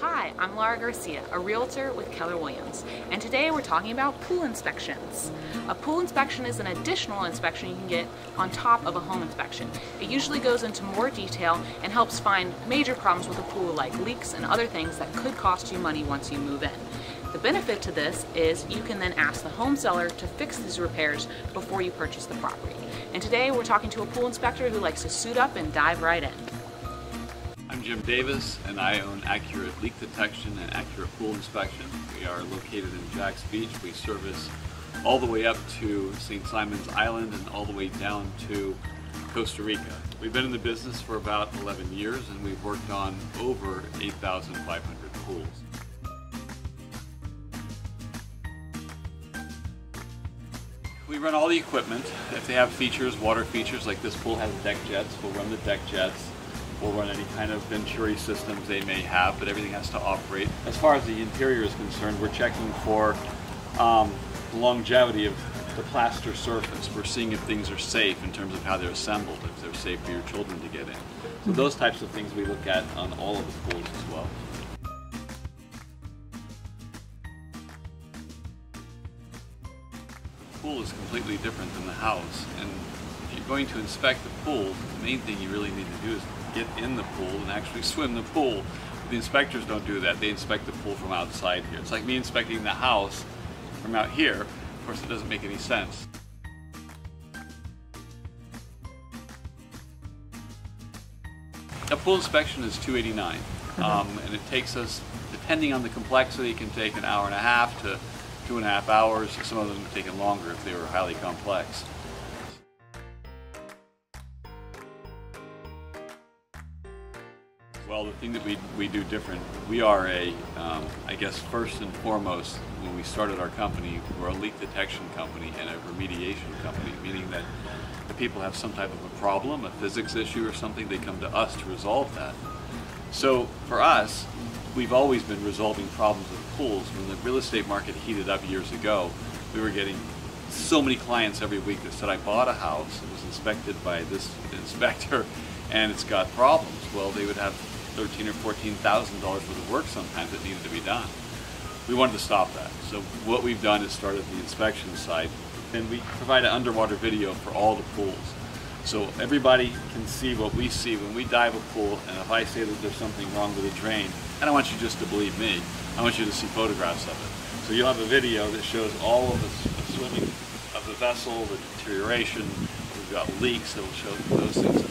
Hi, I'm Laura Garcia, a realtor with Keller Williams, and today we're talking about pool inspections. A pool inspection is an additional inspection you can get on top of a home inspection. It usually goes into more detail and helps find major problems with a pool like leaks and other things that could cost you money once you move in. The benefit to this is you can then ask the home seller to fix these repairs before you purchase the property. And today we're talking to a pool inspector who likes to suit up and dive right in. I'm Jim Davis and I own Accurate Leak Detection and Accurate Pool Inspection. We are located in Jax Beach. We service all the way up to St. Simons Island and all the way down to Costa Rica. We've been in the business for about 11 years and we've worked on over 8,500 pools. We run all the equipment. If they have features, water features, like this pool has deck jets, we'll run the deck jets. We'll run any kind of Venturi systems they may have, but everything has to operate. As far as the interior is concerned, we're checking for um, the longevity of the plaster surface. We're seeing if things are safe in terms of how they're assembled, if they're safe for your children to get in. So those types of things we look at on all of the pools as well. The pool is completely different than the house, and if you're going to inspect the pool, the main thing you really need to do is get in the pool and actually swim the pool. The inspectors don't do that. They inspect the pool from outside here. It's like me inspecting the house from out here. Of course, it doesn't make any sense. A pool inspection is 289 um, and it takes us, depending on the complexity, it can take an hour and a half to two and a half hours. Some of them have taken longer if they were highly complex. Well, the thing that we, we do different, we are a, um, I guess first and foremost, when we started our company, we're a leak detection company and a remediation company, meaning that if people have some type of a problem, a physics issue or something, they come to us to resolve that. So for us, we've always been resolving problems with pools. When the real estate market heated up years ago, we were getting so many clients every week that said, I bought a house, it was inspected by this inspector, and it's got problems. Well, they would have thirteen or fourteen thousand dollars worth of work sometimes that needed to be done. We wanted to stop that. So what we've done is started the inspection side, and we provide an underwater video for all the pools. So everybody can see what we see when we dive a pool, and if I say that there's something wrong with a drain, and I don't want you just to believe me. I want you to see photographs of it. So you'll have a video that shows all of the swimming of the vessel, the deterioration. We've got leaks that will show those things